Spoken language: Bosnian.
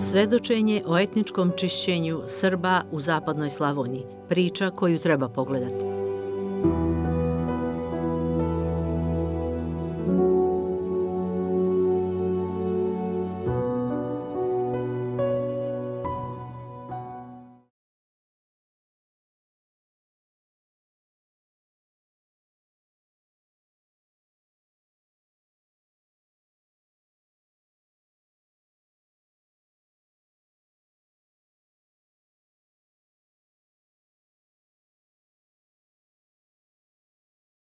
Svedočenje o etničkom čišćenju Srba u zapadnoj Slavoniji. Priča koju treba pogledati.